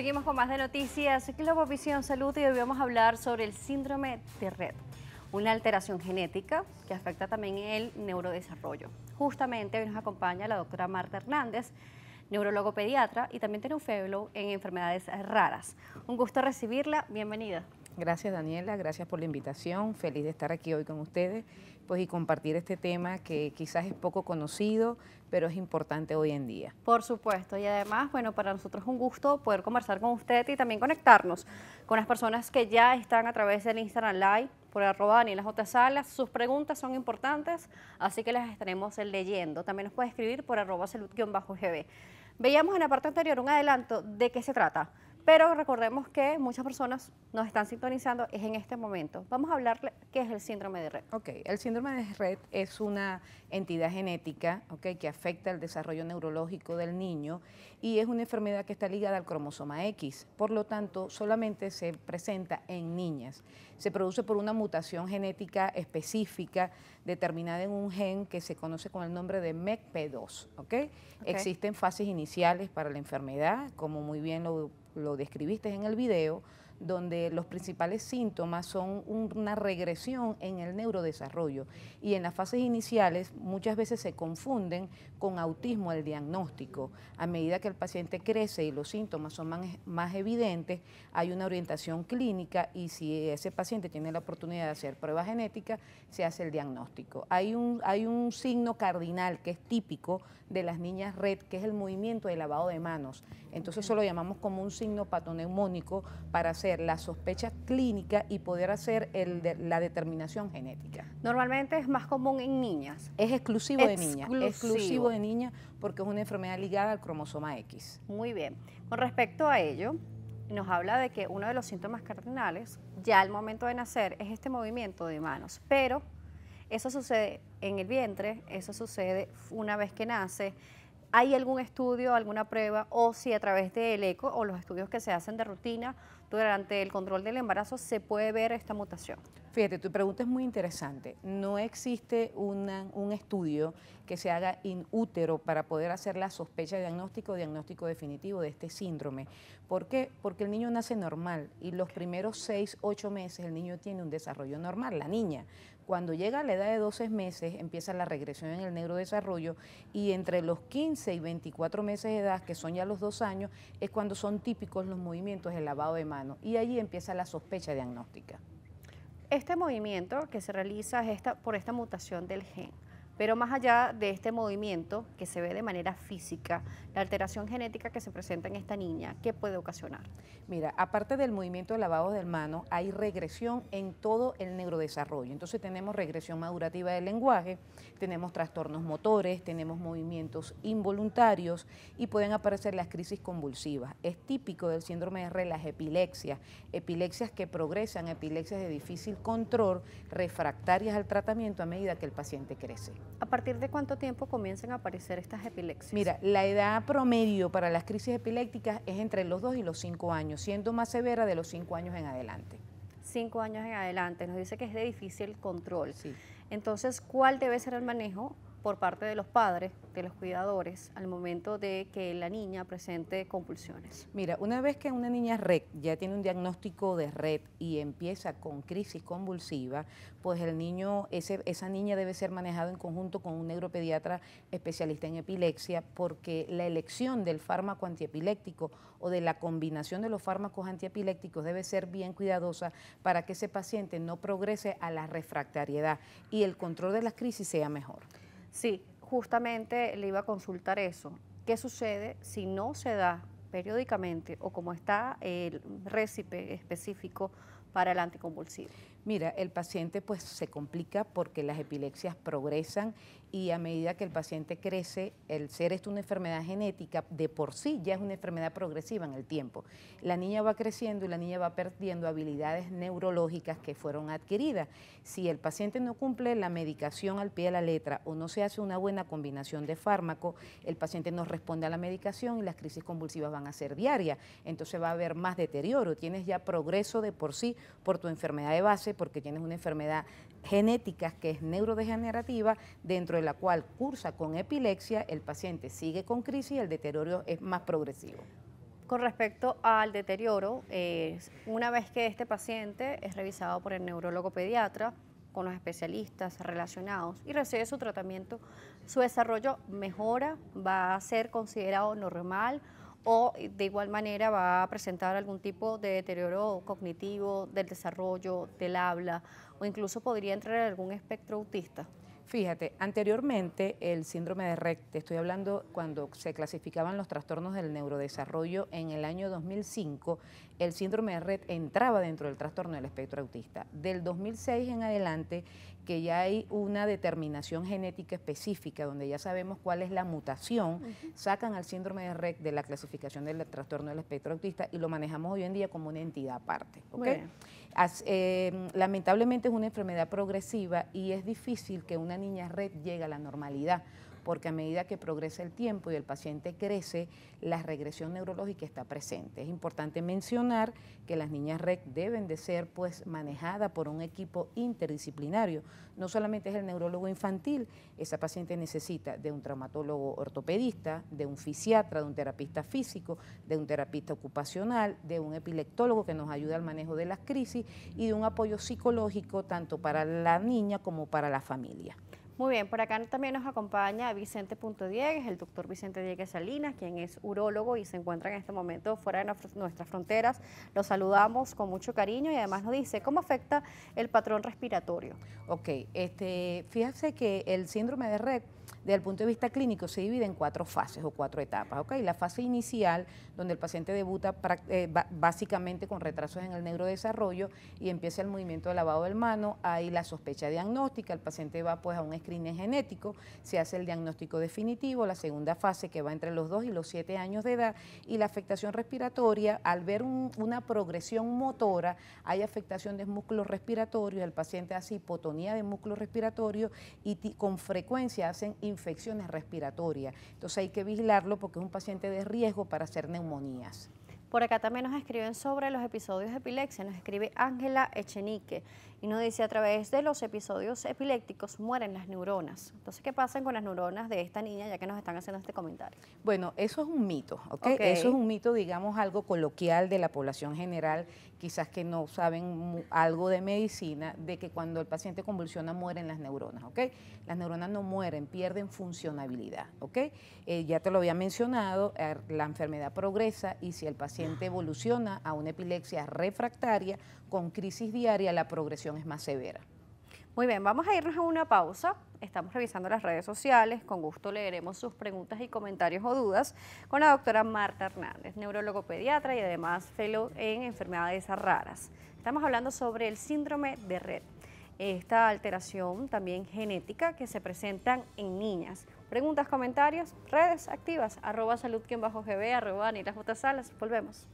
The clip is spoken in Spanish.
Seguimos con más de noticias. Aquí la Visión Salud y hoy vamos a hablar sobre el síndrome de Red, una alteración genética que afecta también el neurodesarrollo. Justamente hoy nos acompaña la doctora Marta Hernández, neurólogo pediatra y también tiene un en enfermedades raras. Un gusto recibirla, bienvenida. Gracias Daniela, gracias por la invitación, feliz de estar aquí hoy con ustedes pues, y compartir este tema que quizás es poco conocido, pero es importante hoy en día. Por supuesto, y además, bueno, para nosotros es un gusto poder conversar con usted y también conectarnos con las personas que ya están a través del Instagram Live, por arroba Daniela J. Salas. Sus preguntas son importantes, así que las estaremos leyendo. También nos puede escribir por arroba salud-gb. Veíamos en la parte anterior un adelanto de qué se trata. Pero recordemos que muchas personas nos están sintonizando es en este momento. Vamos a hablar qué es el síndrome de Red. Ok, el síndrome de Red es una entidad genética okay, que afecta el desarrollo neurológico del niño y es una enfermedad que está ligada al cromosoma X. Por lo tanto, solamente se presenta en niñas. Se produce por una mutación genética específica determinada en un gen que se conoce con el nombre de MECP2. ¿okay? Existen fases iniciales para la enfermedad, como muy bien lo lo describiste en el video, donde los principales síntomas son una regresión en el neurodesarrollo y en las fases iniciales muchas veces se confunden con autismo el diagnóstico. A medida que el paciente crece y los síntomas son más, evidentes, hay una orientación clínica y si ese paciente tiene la oportunidad de hacer prueba genética, se hace el diagnóstico. Hay un, hay un signo cardinal que es típico de las niñas red, que es el movimiento de lavado de manos. Entonces eso lo llamamos como un signo patoneumónico para hacer la sospecha clínica y poder hacer el la determinación genética. Normalmente es más común en niñas. Es exclusivo, de niñas, exclusivo de niñas porque es una enfermedad ligada al cromosoma X. Muy bien. Con respecto a ello, nos habla de que uno de los síntomas cardinales ya al momento de nacer es este movimiento de manos, pero eso sucede en el vientre, eso sucede una vez que nace, ¿Hay algún estudio, alguna prueba o si a través del eco o los estudios que se hacen de rutina durante el control del embarazo se puede ver esta mutación? Fíjate, tu pregunta es muy interesante. No existe un estudio que se haga in útero para poder hacer la sospecha diagnóstico o diagnóstico definitivo de este síndrome. ¿Por qué? Porque el niño nace normal y los primeros 6, 8 meses el niño tiene un desarrollo normal, la niña. Cuando llega a la edad de 12 meses empieza la regresión en el neurodesarrollo y entre los 15 y 24 meses de edad, que son ya los dos años, es cuando son típicos los movimientos de lavado de manos y allí empieza la sospecha diagnóstica. Este movimiento que se realiza es esta, por esta mutación del gen. Pero más allá de este movimiento que se ve de manera física, la alteración genética que se presenta en esta niña, ¿qué puede ocasionar? Mira, aparte del movimiento de lavado de mano, hay regresión en todo el neurodesarrollo. Entonces tenemos regresión madurativa del lenguaje, tenemos trastornos motores, tenemos movimientos involuntarios y pueden aparecer las crisis convulsivas. Es típico del síndrome de R las epilepsias, epilepsias que progresan, epilepsias de difícil control, refractarias al tratamiento a medida que el paciente crece. ¿A partir de cuánto tiempo comienzan a aparecer estas epilepsias? Mira, la edad promedio para las crisis epilépticas es entre los 2 y los 5 años, siendo más severa de los 5 años en adelante. 5 años en adelante, nos dice que es de difícil control. Sí. Entonces, ¿cuál debe ser el manejo por parte de los padres, de los cuidadores, al momento de que la niña presente compulsiones? Mira, una vez que una niña red ya tiene un diagnóstico de red y empieza con crisis convulsiva, pues el niño, ese, esa niña debe ser manejado en conjunto con un neuropediatra especialista en epilepsia, porque la elección del fármaco antiepiléptico o de la combinación de los fármacos antiepilépticos debe ser bien cuidadosa para que ese paciente no progrese a la refractariedad y el control de las crisis sea mejor. Sí, justamente le iba a consultar eso. ¿Qué sucede si no se da periódicamente o como está el récipe específico para el anticonvulsivo? Mira, el paciente pues se complica porque las epilepsias progresan y a medida que el paciente crece, el ser esto una enfermedad genética, de por sí ya es una enfermedad progresiva en el tiempo. La niña va creciendo y la niña va perdiendo habilidades neurológicas que fueron adquiridas. Si el paciente no cumple la medicación al pie de la letra o no se hace una buena combinación de fármaco, el paciente no responde a la medicación y las crisis convulsivas van a ser diarias. Entonces va a haber más deterioro. Tienes ya progreso de por sí por tu enfermedad de base porque tienes una enfermedad genética que es neurodegenerativa, dentro de la cual cursa con epilepsia, el paciente sigue con crisis y el deterioro es más progresivo. Con respecto al deterioro, una vez que este paciente es revisado por el neurólogo pediatra, con los especialistas relacionados y recibe su tratamiento, su desarrollo mejora, va a ser considerado normal o de igual manera va a presentar algún tipo de deterioro cognitivo del desarrollo, del habla o incluso podría entrar en algún espectro autista. Fíjate, anteriormente el síndrome de Rett, te estoy hablando cuando se clasificaban los trastornos del neurodesarrollo en el año 2005, el síndrome de Rett entraba dentro del trastorno del espectro autista. Del 2006 en adelante, que ya hay una determinación genética específica donde ya sabemos cuál es la mutación, sacan al síndrome de Rett de la clasificación del trastorno del espectro autista y lo manejamos hoy en día como una entidad aparte. Eh, lamentablemente es una enfermedad progresiva y es difícil que una niña red llegue a la normalidad porque a medida que progresa el tiempo y el paciente crece, la regresión neurológica está presente. Es importante mencionar que las niñas REC deben de ser pues manejadas por un equipo interdisciplinario. No solamente es el neurólogo infantil, esa paciente necesita de un traumatólogo ortopedista, de un fisiatra, de un terapista físico, de un terapista ocupacional, de un epileptólogo que nos ayuda al manejo de las crisis y de un apoyo psicológico tanto para la niña como para la familia. Muy bien, por acá también nos acompaña Vicente Punto Diegues, el doctor Vicente Diegues Salinas, quien es urólogo y se encuentra en este momento fuera de nuestras fronteras. Lo saludamos con mucho cariño y además nos dice cómo afecta el patrón respiratorio. Ok, este, fíjese que el síndrome de Red desde el punto de vista clínico se divide en cuatro fases o cuatro etapas. ¿okay? La fase inicial, donde el paciente debuta eh, básicamente con retrasos en el neurodesarrollo y empieza el movimiento de lavado del mano, hay la sospecha diagnóstica, el paciente va pues a un screening genético, se hace el diagnóstico definitivo, la segunda fase que va entre los dos y los siete años de edad y la afectación respiratoria, al ver una progresión motora, hay afectación de músculos respiratorios, el paciente hace hipotonía de músculos respiratorios y con frecuencia hacen infecciones respiratorias. Entonces hay que vigilarlo porque es un paciente de riesgo para hacer neumonías. Por acá también nos escriben sobre los episodios de epilepsia, nos escribe Ángela Echenique y nos dice a través de los episodios epilépticos mueren las neuronas. Entonces, ¿qué pasa con las neuronas de esta niña ya que nos están haciendo este comentario? Bueno, eso es un mito, ¿ok? Eso es un mito, digamos, algo coloquial de la población general, quizás que no saben algo de medicina, de que cuando el paciente convulsiona mueren las neuronas, ¿ok? Las neuronas no mueren, pierden funcionabilidad, ¿ok? Eh, ya te lo había mencionado, eh, la enfermedad progresa y si el evoluciona a una epilepsia refractaria con crisis diaria, la progresión es más severa. Muy bien, vamos a irnos a una pausa. Estamos revisando las redes sociales. Con gusto leeremos sus preguntas y comentarios o dudas con la doctora Marta Hernández, neurólogo pediatra y además fellow en enfermedades raras. Estamos hablando sobre el síndrome de Red, esta alteración también genética que se presentan en niñas. Preguntas, comentarios, redes activas, arroba salud-gb, arroba J. Salas. Volvemos.